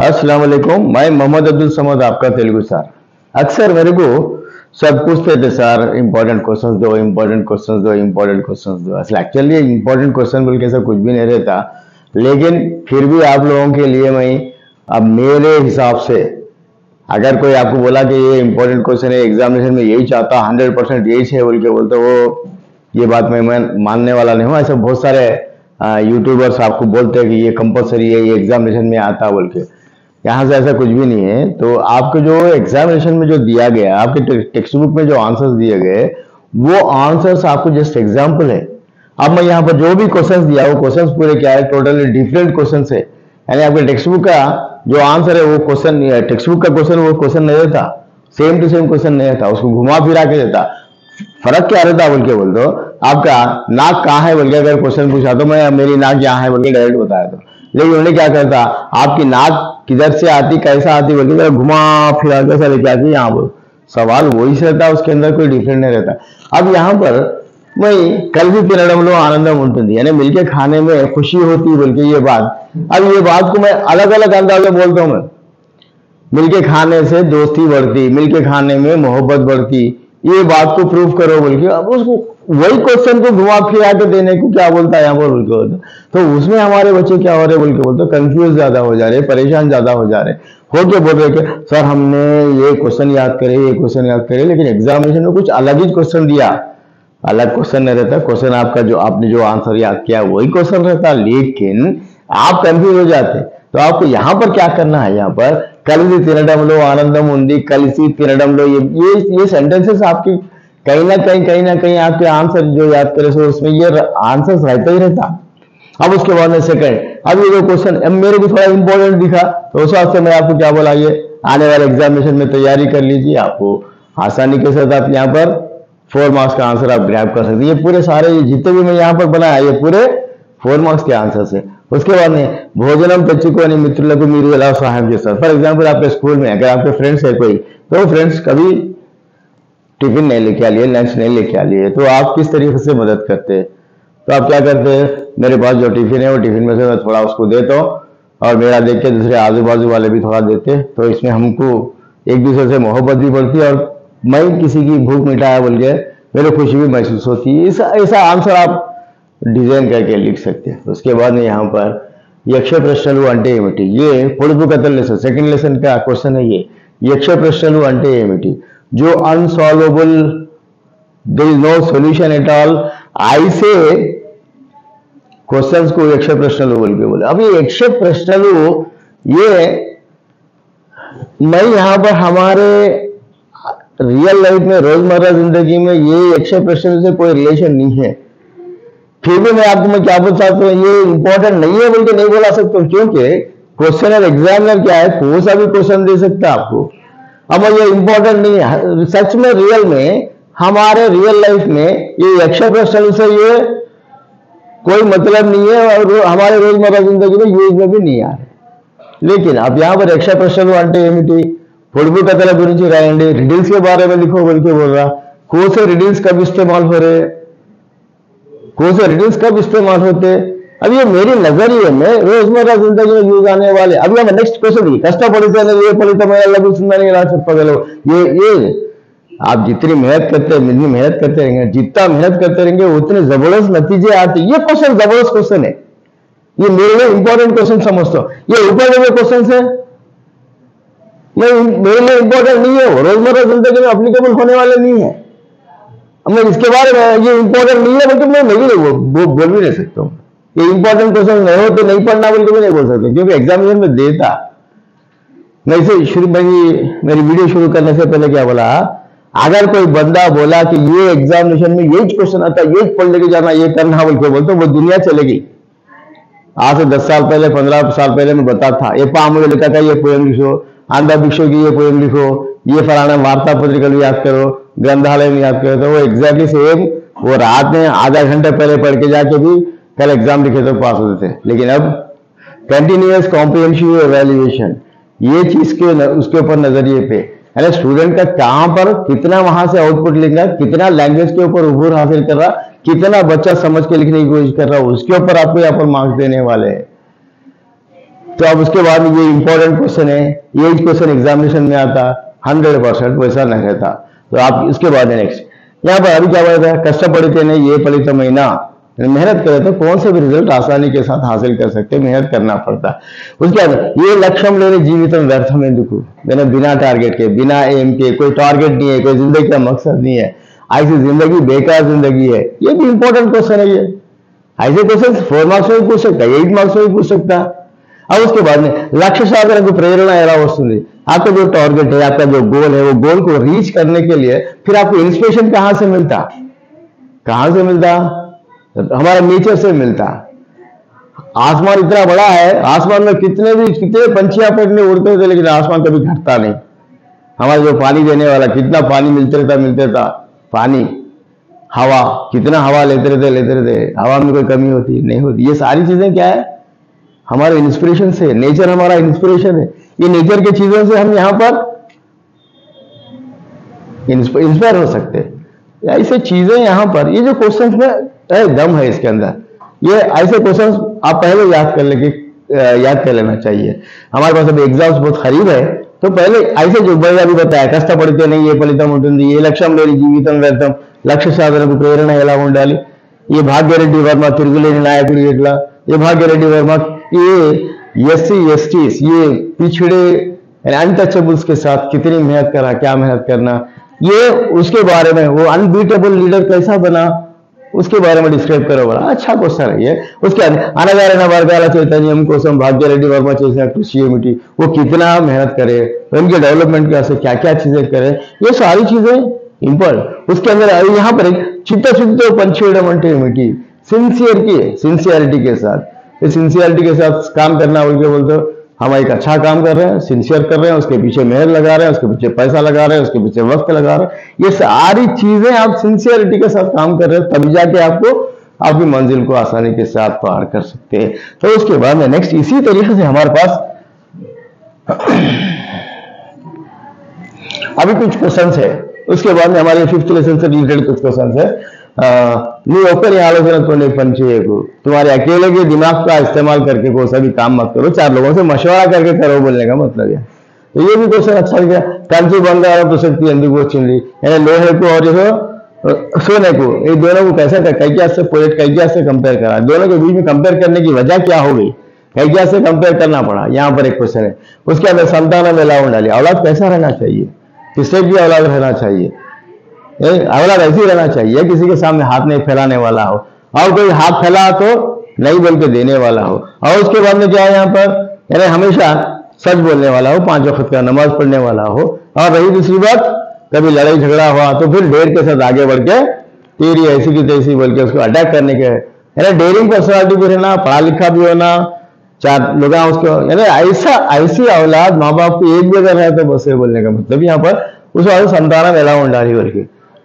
अस्सलाम मैं मोहम्मद अब्दुल समद, आपका तेलुगु सर। अक्सर मेरे को सब पूछते थे, सर इंपॉर्टेंट क्वेश्चंस दो इंपॉर्टेंट क्वेश्चंस दो इंपॉर्टेंट क्वेश्चंस दो। असल एक्चुअली इंपॉर्टेंट क्वेश्चन बोल के ऐसा कुछ भी नहीं रहता। लेकिन फिर भी आप लोगों के लिए मैं, अब मेरे हिसाब से, अगर कोई आपको बोला कि ये इंपॉर्टेंट क्वेश्चन है एग्जामिनेशन में यही चाहता हंड्रेड परसेंट यही है बोल के बोलते, वो, ये बात मैं मैं मानने वाला नहीं हूँ। ऐसे बहुत सारे यूट्यूबर्स आपको बोलते हैं कि ये कंपलसरी है, ये एग्जामिनेशन में आता बोल के। यहाँ से ऐसा कुछ भी नहीं है। तो आपके जो एग्जामिनेशन में जो दिया गया, आपके टेक्स्ट बुक में जो आंसर्स दिए गए, वो आंसर्स आपको जस्ट एग्ज़ाम्पल है। अब मैं यहाँ पर जो भी क्वेश्चन दिया, वो क्वेश्चन पूरे क्या है? टोटली डिफरेंट क्वेश्चन है। यानी आपके टेक्स्ट बुक का जो आंसर है, वो क्वेश्चन टेक्स्ट बुक का क्वेश्चन वो क्वेश्चन नहीं रहता सेम टू सेम क्वेश्चन नहीं रहता उसको घुमा फिरा के देता फ़र्क क्या रहता बोल के बोल दो। आपका नाक कहाँ है बोल के अगर क्वेश्चन पूछा तो मैं, मेरी नाक यहाँ है बोल के डायरेक्ट बताया तो। लेकिन उन्हें क्या करता आपकी नाक किधर से आती, कैसा आती? बोलती मेरा घुमा फिरा कैसा लेके आती यहाँ पर सवाल वही से रहता, उसके अंदर कोई डिफरेंट नहीं रहता। अब यहाँ पर वही कल भी तिरणमलो आनंदम उठती यानी मिलके खाने में खुशी होती बोल के ये बात। अब ये बात को मैं अलग अलग अंदाज में बोलता हूँ मैं। मिलके खाने से दोस्ती बढ़ती, मिलके खाने में मोहब्बत बढ़ती। ये बात को प्रूव करो बोल के अब उसको वही क्वेश्चन को घुमा फिरा के देने को क्या बोलता है यहाँ पर बोल के बोलते तो उसमें हमारे बच्चे क्या हो रहे बोल के बोलते कंफ्यूज ज़्यादा हो जा रहे परेशान ज़्यादा हो जा रहे हो। के बोल रहे कि, सर, हमने ये क्वेश्चन याद करे, ये क्वेश्चन याद करे, लेकिन एग्जामिनेशन में कुछ अलग ही क्वेश्चन दिया। अलग क्वेश्चन नहीं रहता। क्वेश्चन आपका जो आपने जो आंसर याद किया, वही क्वेश्चन रहता। लेकिन आप कंफ्यूज हो जाते तो आपको यहाँ पर क्या करना है? यहाँ पर కలిసి తినడంలో आनंदम ఉంది కలిసి తినడంలో ये ये ये सेंटेंसेस आपकी कहीं ना कहीं कहीं ना कहीं आपके आंसर जो याद करे सो उसमें ये आंसर रहता ही रहता अब उसके बाद में सेकंड अब ये जो क्वेश्चन अब मेरे को थोड़ा इंपॉर्टेंट दिखा तो उस वास्ते मैं आपको क्या बोला ये आने वाले एग्जामिनेशन में तैयारी कर लीजिए आपको आसानी के साथ आप यहाँ पर फोर मार्क्स का आंसर आप ग्रैप कर सकते ये पूरे सारे जितने भी मैं यहाँ पर बनाया ये पूरे फोर मार्क्स के आंसर है उसके बाद में भोजनम తెచ్చుకొని మిత్రులకు మీరు ఎలా సహాయం చేస్తారు फॉर एग्जाम्पल आपके स्कूल में अगर आपके फ्रेंड्स है कोई तो फ्रेंड्स कभी टिफिन नहीं लेके आ लिए लंच नहीं लेके आ लिए तो आप किस तरीके से मदद करते हैं तो आप क्या करते हैं मेरे पास जो टिफिन है वो टिफिन में से मैं थोड़ा उसको देता हूँ और मेरा देख के दूसरे आजू बाजू वाले भी थोड़ा देते तो इसमें हमको एक दूसरे से मोहब्बत भी बढ़ती है और मैं किसी की भूख मिटाया बोल के मेरे खुशी भी महसूस होती है ऐसा ऐसा आंसर आप डिज़ाइन करके लिख सकते हैं। उसके बाद में यहाँ पर यक्ष ప్రశ్నలు अंटे एमिटी। ये పొడుపు కథల लेसन సెకంड लेसन का क्वेश्चन है ये। यक्ष ప్రశ్నలు अंटे ఏమిటి जो unsolvable there is no solution at all ऐसे क्वेश्चंस को यक्ष प्रश्न बोल के बोले। अब ये यक्ष प्रश्न ये मैं यहाँ पर हमारे रियल लाइफ में, रोज़मर्रा ज़िंदगी में ये यक्ष प्रश्न से कोई रिलेशन नहीं है। फिर भी मैं आपको मैं क्या बोल सकता हूँ ये इंपॉर्टेंट नहीं है बोल के नहीं बोला सकता हूँ क्योंकि क्वेश्चन और एग्जामिनर क्या है कौन सा भी क्वेश्चन दे सकता है आपको अब ये इंपॉर्टेंट नहीं है सच में रियल में हमारे रियल लाइफ में ये यक्ष प्रश्न से ये कोई मतलब नहीं है और हमारे रोजमर्रा जिंदगी में यूज में भी नहीं आ रहे लेकिन अब यहाँ पर यक्ष प्रश्न అంటే ఏమిటి పొడుపు కథల గురించి రాయండి रिडिल्स के बारे में लिखो बोल के बोल रहा कौन से रिडिल्स कब इस्तेमाल हो रहे वो से रिटर्न कब इस्तेमाल होते अब ये मेरी नज़र ही है, मैं रोज़मर्रा ज़िंदगी में यूज़ आने वाले। अब ये नेक्स्ट क्वेश्चन देखिए कष्ट पड़ते तो ये पड़ते तो मैं अलग ये ये, आप जितनी मेहनत करते हैं जितनी मेहनत करते रहेंगे, जितना मेहनत करते रहेंगे, उतने ज़बरदस्त नतीजे आते ये क्वेश्चन ज़बरदस्त क्वेश्चन है। ये मेरे लिए इंपॉर्टेंट क्वेश्चन समझता हूँ। ये ऊपर जो क्वेश्चन है। मेरे लिए इंपॉर्टेंट नहीं है रोज़मर्रा ज़िंदगी में अप्लीकेबल होने वाले नहीं है। मैं इसके बारे में ये इंपॉर्टेंट नहीं है बल्कि मैं नहीं बोल, बोल, बोल भी नहीं सकता हूँ। ये इंपॉर्टेंट क्वेश्चन नहीं हो तो नहीं पढ़ना बोल के मैं नहीं बोल सकता क्योंकि एग्जामिनेशन में देता। मैं इसे शुरू मेरी मेरी वीडियो शुरू करने से पहले क्या बोला? अगर कोई बंदा बोला कि ये एग्जामिनेशन में यही क्वेश्चन आता है यही पढ़ लेके जाना ये करना बोल के बोलते वो दुनिया चलेगी। आज से दस साल पहले पंद्रह साल पहले मैं बता था ये पामुझे लिखा था ये पोएम लिखो आंधा भिक्षु की ये पोएम लिखो ये फलाना वार्ता पत्रिका भी याद करो ग्रंथालय में याद करो तो वो एग्जैक्टली सेम वो रात में आधा घंटे पहले पढ़ के जाके भी कल एग्ज़ाम लिखे तो पास होते थे लेकिन अब कंटिन्यूस कॉम्प्रिहेंसिव एवेल्युएशन ये चीज़ के न, उसके ऊपर नज़रिए पे। यानी स्टूडेंट का कहाँ पर कितना वहाँ से आउटपुट रहा कितना लैंग्वेज के ऊपर उभूर हासिल कर रहा कितना बच्चा समझ के लिखने की कोशिश कर रहा उसके ऊपर आपको यहाँ पर मार्क्स देने वाले हैं। तो अब उसके बाद ये इंपॉर्टेंट क्वेश्चन है, ये क्वेश्चन एग्जामिनेशन में आता हंड्रेड परसेंट वैसा नहीं रहता। तो आप इसके बाद नेक्स्ट यहाँ पर अभी क्या बोलता है कष्ट पड़ते नहीं, ये फलित महीना। मेहनत करे तो कौन से भी रिज़ल्ट आसानी के साथ हासिल कर सकते मेहनत करना पड़ता। उसके बाद, ये लक्ष्य लेने जीवित व्यर्थ में दुखू। मैंने बिना टारगेट के, बिना एम के, कोई टारगेट नहीं है, कोई ज़िंदगी का मकसद नहीं है। ऐसी ज़िंदगी बेकार ज़िंदगी है। ये भी इंपॉर्टेंट क्वेश्चन है ये। ऐसे क्वेश्चन फोर मार्क्स में पूछ सकता है एट मार्क्स में पूछ सकता। है उसके बाद में लक्ष्य साधन को प्रेरणा एला वस्तु आपका जो टारगेट है, आपका जो गोल है, वो गोल को रीच करने के लिए फिर आपको इंस्पिरेशन कहाँ से मिलता? कहाँ से मिलता? हमारा नेचर से मिलता। आसमान इतना बड़ा है, आसमान में कितने भी, कितने पंछी आपने उड़ते थे लेकिन आसमान कभी घटता नहीं। हमारा जो पानी देने वाला, कितना पानी मिलते रहता मिलते रहता। पानी, हवा, कितना हवा लेते रहते लेते रहते। हवा में कोई कमी होती, नहीं होती। ये सारी चीज़ें क्या है? हमारे इंस्पिरेशन से नेचर हमारा इंस्पिरेशन है ये नेचर के चीजों से हम यहां पर इंस्पायर हो सकते हैं ऐसे चीजें यहां पर ये जो क्वेश्चन में दम है इसके अंदर ये ऐसे क्वेश्चन आप पहले याद कर लेके याद कर लेना चाहिए हमारे पास अभी एग्जाम्स बहुत खरीब है तो पहले ऐसे जो बड़ा भी बताया కష్టపడితే ये ఫలితం ఉంటుంది ఏ లక్ష్యం లేని జీవితం వ్యర్థం లక్ష్య సాధనకు ప్రేరణ ఎలా ఉండాలి ये भाग्यरेड्डी वर्मा తిరుగులేని నాయకుడు ఎట్లా ये भाग्यरेड्डी वर्मा ये एस सी ये पिछड़े अनटचेबल्स के साथ कितनी मेहनत करा क्या मेहनत करना ये उसके बारे में वो अनबीटेबल लीडर कैसा बना उसके बारे में डिस्क्राइब करो बड़ा अच्छा क्वेश्चन है ये उसके అనగారిన వర్గాల చైతన్యం కోసం భాగ్యరెడ్డి వర్మ చేసిన కృషి ఏమిటి वो कितना मेहनत करे उनके डेवलपमेंट के वास्ते क्या क्या चीजें करे ये सारी चीजें इंपॉर्टेंट उसके अंदर यहाँ पर एक చిత్తశుద్ధితో పనిచేయడం అంటే ఏమిటి सिंसियरिटी सिंसियरिटी के साथ सिंसियरिटी के साथ काम करना बोल के बोलते हो। हम एक अच्छा काम कर रहे हैं सिंसियर कर रहे हैं, उसके पीछे मेहनत लगा रहे हैं, उसके पीछे पैसा लगा रहे हैं, उसके पीछे वक्त लगा रहे हैं। ये सारी चीज़ें आप सिंसियरिटी के साथ काम कर रहे हैं, तभी जाके आपको आपकी मंजिल को आसानी के साथ पार कर सकते हैं। तो उसके बाद में नेक्स्ट इसी तरीके से हमारे पास, अभी कुछ क्वेश्चन है। उसके बाद में हमारे फिफ्थ लेसन से रिलेटेड कुछ क्वेश्चन है। नी आलोचना तो नहीं पंच को तुम्हारे अकेले के दिमाग का इस्तेमाल करके को सभी काम मत करो चार लोगों से मशवरा करके करो बोलने का मतलब है तो ये भी क्वेश्चन अच्छा लग गया कंचू तो सकती अंदर को यानी लोहे को और जो सोने को ये दोनों को कैसा क्या से पोलेट क्या से कंपेयर करा दोनों के बीच में कंपेयर करने की वजह क्या हो गई कैकिया से कंपेयर करना पड़ा यहाँ पर एक क्वेश्चन है उसके अंदर संतान में लाभ डाली औलाद कैसा रहना चाहिए किससे भी औलाद रहना चाहिए औलाद तो ऐसी रहना चाहिए किसी के सामने हाथ नहीं फैलाने वाला हो। और कोई हाथ फैला तो नहीं बोल के देने वाला हो। और उसके बाद में क्या है यहाँ पर? यानी हमेशा सच बोलने वाला हो, पाँच वक्त का नमाज़ पढ़ने वाला हो। और रही दूसरी बात, कभी लड़ाई झगड़ा हुआ तो फिर ढेर के साथ आगे बढ़ के तेरी ऐसी की तैसी बोल के उसको अटैक करने के यानी डेरिंग पर्सनैलिटी भी रहना, पढ़ा लिखा भी होना, चार लोग उसको यानी ऐसा ऐसी औलाद माँ बाप की एक भी अगर है तो बस बोलने का मतलब यहाँ पर उस संतान अलाउंड उंडारी बोल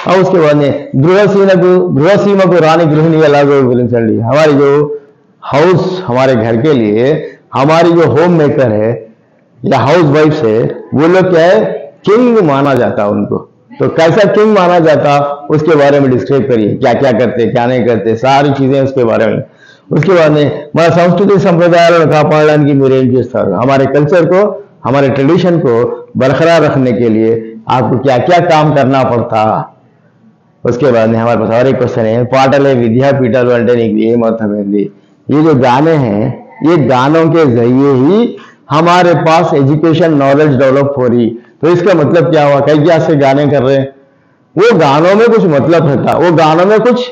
और उसके बाद में गृह सीमा को गृह सीमा को रानी गृहिणी अलग विलिंचंडी हमारी जो हाउस हमारे घर के लिए हमारी जो होम मेकर है या हाउस वाइफ है वो लोग क्या है किंग माना जाता उनको तो कैसा किंग माना जाता उसके बारे में डिस्क्राइब करिए क्या क्या करते क्या नहीं करते सारी चीजें उसके बारे में उसके बाद में మన సంస్కృతి సంప్రదాయాలను కాపాడడానికి మీరు ఏం చేస్తారు हमारे कल्चर को हमारे ट्रेडिशन को बरकरार रखने के लिए आपको क्या क्या काम करना पड़ता उसके बाद में हमारे पास और एक क्वेश्चन है, पाटल है विद्या पीटल ये जो गाने हैं, ये गानों के ज़रिए ही हमारे पास एजुकेशन नॉलेज डेवलप हो रही। तो इसका मतलब क्या हुआ? कई क्या से गाने कर रहे हैं। वो गानों में कुछ मतलब रहता वो गानों में कुछ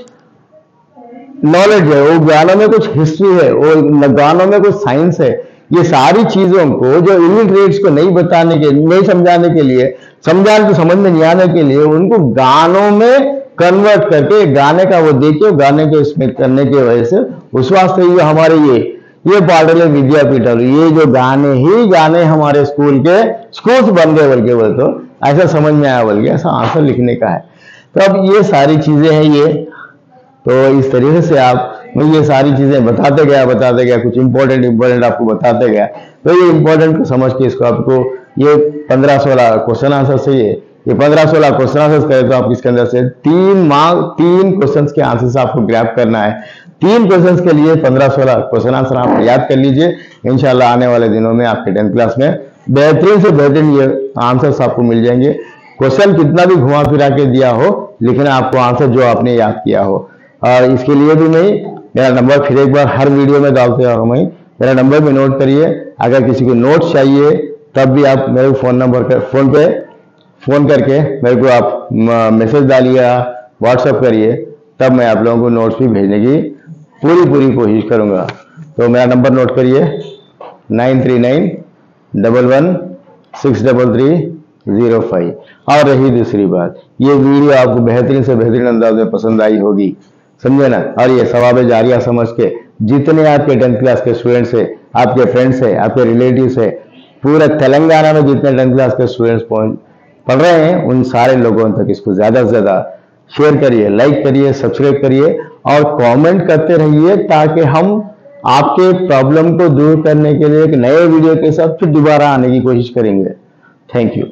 नॉलेज है, वो गानों में कुछ हिस्ट्री है, वो गानों में कुछ साइंस है। ये सारी चीज़ों को जो इलिटरेट्स को नहीं बताने के, नहीं समझाने के लिए, समझाने को समझ में नहीं आने के लिए, उनको गानों में कन्वर्ट करके गाने का वो देखिए गाने को इसमें करने की वजह से, उस वास्ते ये हमारे ये ये पाटले विद्यापीठ ये जो गाने ही गाने हमारे स्कूल के स्कूल्स बन गए बल्कि बोल तो ऐसा समझ में आया बल्कि, ऐसा आंसर लिखने का है। तो अब ये सारी चीज़ें हैं ये तो इस तरीके से आप, मैं ये सारी चीज़ें बताते गया बताते गया, कुछ इंपॉर्टेंट इंपॉर्टेंट आपको बताते गया। तो ये इंपॉर्टेंट को समझ के इसको आपको, ये पंद्रह सोलह क्वेश्चन आंसर से ये ये पंद्रह सोलह क्वेश्चन आंसर करें तो आप इसके अंदर से तीन मार्क तीन क्वेश्चन के आंसर आपको ग्रैप करना है। तीन क्वेश्चन के लिए पंद्रह सोलह क्वेश्चन आंसर आप याद कर लीजिए। इंशाल्लाह आने वाले दिनों में आपके टेंथ क्लास में बेहतरीन से बेहतरीन ये आंसर्स आपको मिल जाएँगे। क्वेश्चन कितना भी घुमा फिरा के दिया हो, लेकिन आपको आंसर जो आपने याद किया हो। और इसके लिए भी नहीं, मेरा नंबर फिर एक बार हर वीडियो में डालते रहा मैं। मेरा नंबर भी नोट करिए। अगर किसी को नोट चाहिए, तब भी आप मेरे फ़ोन नंबर पर फ़ोन पे फ़ोन करके मेरे को आप मैसेज डालिए व्हाट्सअप करिए, तब मैं आप लोगों को नोट्स भी भेजने की पूरी पूरी कोशिश करूँगा। तो मेरा नंबर नोट करिए nine three nine double one six double three zero five और रही दूसरी बात, ये वीडियो आपको बेहतरीन से बेहतरीन अंदाज में पसंद आई होगी, समझे ना? और ये सवाब जारिया समझ के, जितने आपके टेंथ क्लास के स्टूडेंट्स है, आपके फ्रेंड्स है, आपके रिलेटिव्स है, पूरे तेलंगाना में जितने टेंथ क्लास के स्टूडेंट्स पढ़ रहे हैं, उन सारे लोगों तक इसको ज़्यादा से ज़्यादा शेयर करिए लाइक करिए सब्सक्राइब करिए और कमेंट करते रहिए ताकि हम आपके प्रॉब्लम को दूर करने के लिए एक नए वीडियो के साथ फिर दोबारा आने की कोशिश करेंगे। Thank you